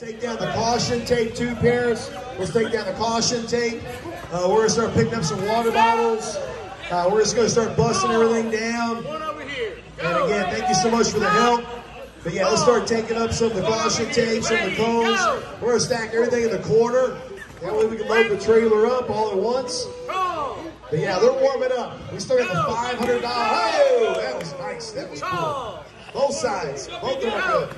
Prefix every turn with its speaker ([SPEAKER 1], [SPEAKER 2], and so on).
[SPEAKER 1] Take down the caution tape, two pairs. Let's take down the caution tape. Uh, we're gonna start picking up some water bottles. Uh, we're just gonna start busting everything down. And again, thank you so much for the help. But yeah, let's start taking up some of the caution tape, some of the cones. We're gonna stack everything in the corner. That way we can load the trailer up all at once. But yeah, they're warming up. We still got the $500. Oh, that was nice. That was cool. Both sides. Both of them are good.